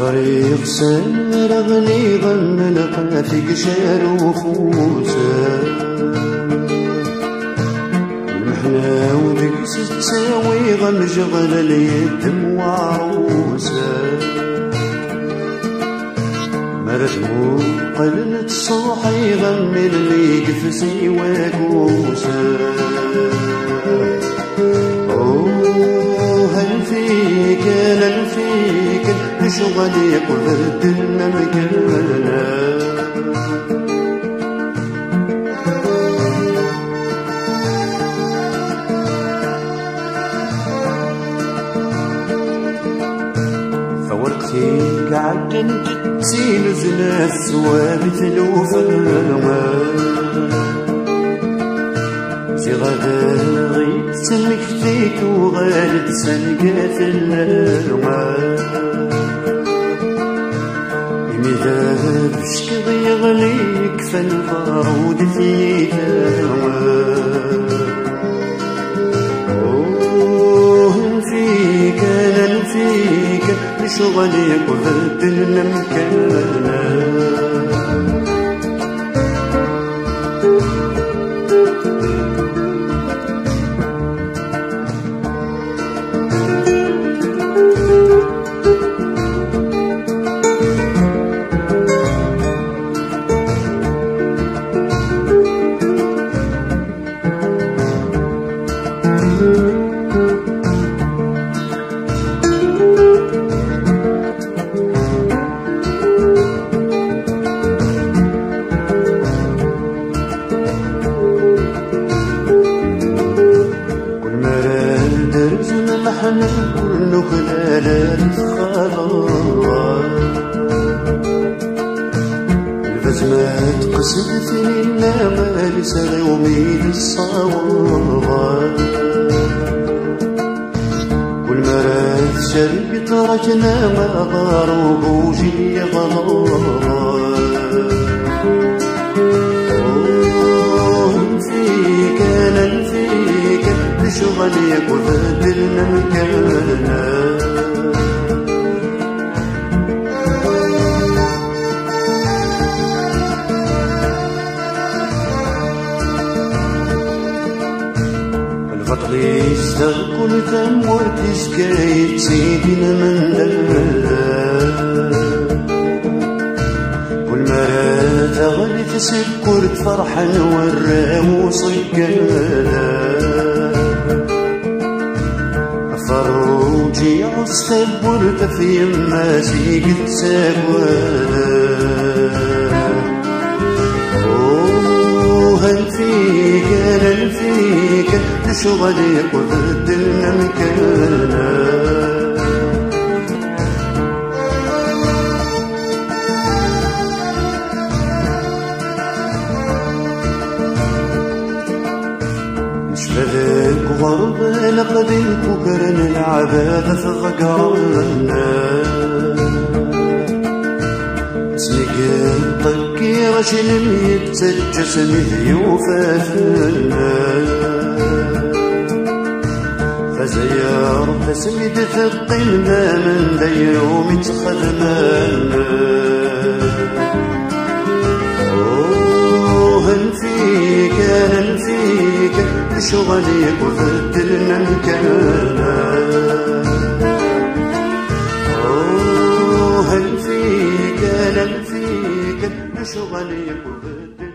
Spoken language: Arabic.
طريق سير أغني ضمن قافك شعر وفوسه المحنة ودك تساوي غم جغل اليد وعروسه مرتمو قلن تصوحي غمي اللي قفسي وكوسه فيك شغلي قلت مكانا فورقتي قعدت تسيل زناف سوابت الوفا زي غدا غيت سمك فيك وغالت سلقات بشكض يغليك فالبارود في أوه فيك أنا فيك شغلي قفلت المكانه محن كل خلال خلاص البزمات قصدتني النعمة لسر يومي للصواب. كل مرات شرق تركنا ما غاروا بوجي غلاط فيك أنا فيك بشغلي وبدلنا الفضل يستغل ثم ورتسكايت سيدنا من دلال؟ والمرات غلي تسكرت فرحا والرام صقالا فروجي عصب ورت في يما سيقت ساقوالا فيك شغلي وبدلنا مكانه شبابك غرب لقبك وكرن العبادة في غقرنا اسمك طقي رشل يتسجس يوفافنا فزيار تسمد ثقلنا من ديروم تخدمنا هل فيك هل فيك شغلي وبدلنا مكانه هل فيك هل فيك شغلي وبدلنا